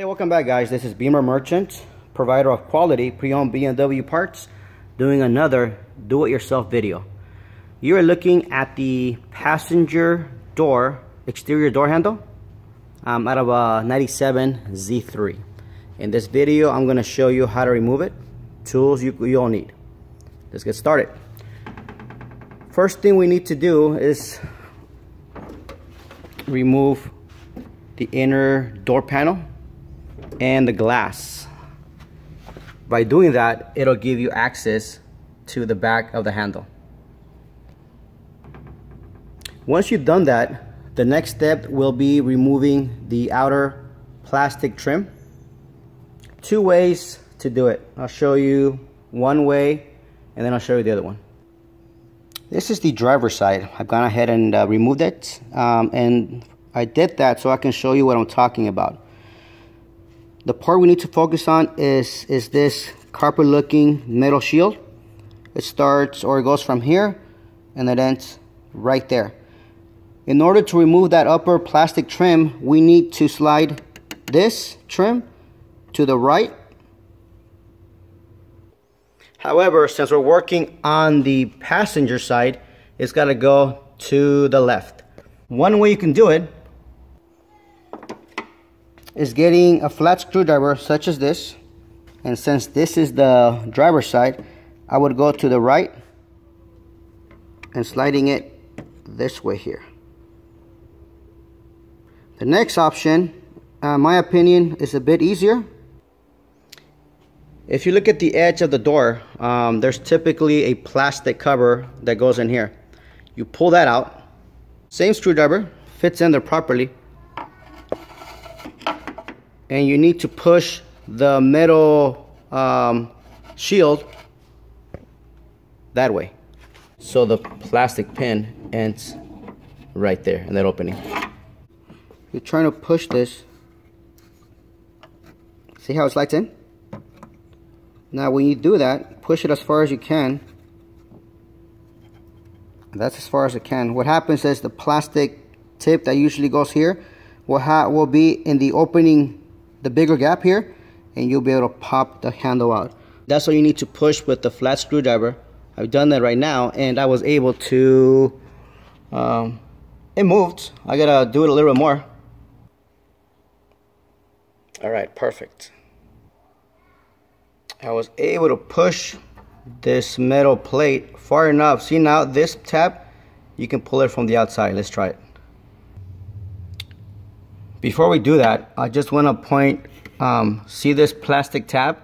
Hey, welcome back guys. This is Bimmer Merchant, provider of quality pre-owned BMW parts, doing another do-it-yourself video. You are looking at the passenger door, exterior door handle um, out of a 97 Z3. In this video, I'm going to show you how to remove it, tools you, you'll need. Let's get started. First thing we need to do is remove the inner door panel and the glass. By doing that, it'll give you access to the back of the handle. Once you've done that, the next step will be removing the outer plastic trim. Two ways to do it. I'll show you one way and then I'll show you the other one. This is the driver's side. I've gone ahead and uh, removed it um, and I did that so I can show you what I'm talking about. The part we need to focus on is, is this carpet looking metal shield. It starts or it goes from here and it ends right there. In order to remove that upper plastic trim, we need to slide this trim to the right. However, since we're working on the passenger side, it's got to go to the left. One way you can do it is getting a flat screwdriver such as this. And since this is the driver's side I would go to the right and sliding it this way here. The next option uh, my opinion is a bit easier. If you look at the edge of the door um, there's typically a plastic cover that goes in here. You pull that out. Same screwdriver fits in there properly and you need to push the metal um, shield that way. So the plastic pin ends right there in that opening. You're trying to push this. See how it slides in? Now when you do that, push it as far as you can. That's as far as it can. What happens is the plastic tip that usually goes here will, will be in the opening the bigger gap here and you'll be able to pop the handle out. That's what you need to push with the flat screwdriver. I've done that right now and I was able to, um, it moved. I gotta do it a little bit more. All right, perfect. I was able to push this metal plate far enough. See now this tab, you can pull it from the outside. Let's try it. Before we do that, I just want to point, um, see this plastic tab?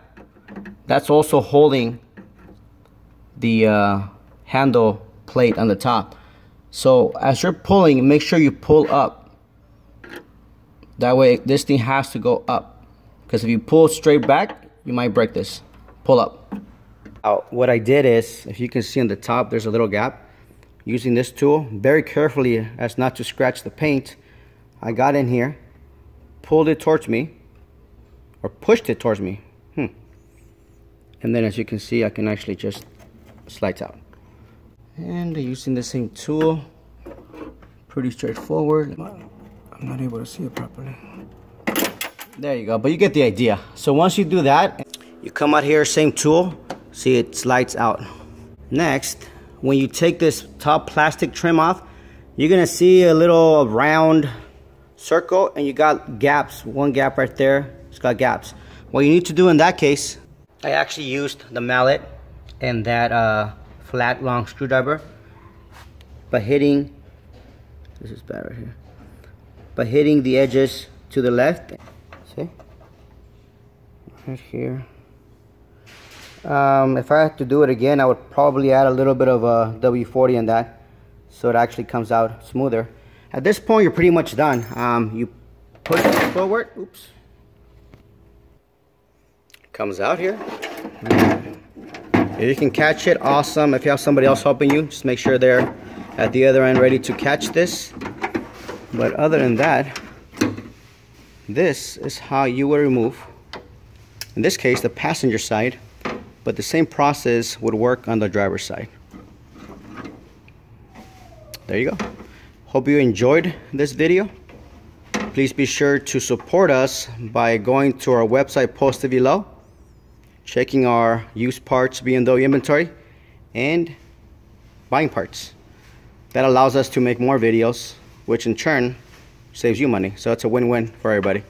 That's also holding the uh, handle plate on the top. So as you're pulling, make sure you pull up. That way this thing has to go up. Because if you pull straight back, you might break this. Pull up. Now, what I did is, if you can see on the top, there's a little gap. Using this tool, very carefully as not to scratch the paint, I got in here pulled it towards me or pushed it towards me. Hmm. And then as you can see, I can actually just slide out. And using the same tool, pretty straightforward. I'm not able to see it properly. There you go, but you get the idea. So once you do that, you come out here, same tool, see it slides out. Next, when you take this top plastic trim off, you're gonna see a little round circle and you got gaps. One gap right there it's got gaps. What you need to do in that case I actually used the mallet and that uh, flat long screwdriver but hitting this is bad right here by hitting the edges to the left see? Right here. Um, if I had to do it again I would probably add a little bit of a W40 in that so it actually comes out smoother at this point, you're pretty much done. Um, you push it forward. Oops. Comes out here. If you can catch it, awesome. If you have somebody else helping you, just make sure they're at the other end ready to catch this. But other than that, this is how you will remove, in this case, the passenger side, but the same process would work on the driver's side. There you go. Hope you enjoyed this video. please be sure to support us by going to our website posted below, checking our used parts BMW inventory, and buying parts. That allows us to make more videos, which in turn saves you money. So it's a win-win for everybody.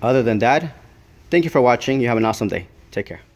Other than that, thank you for watching. You have an awesome day. Take care.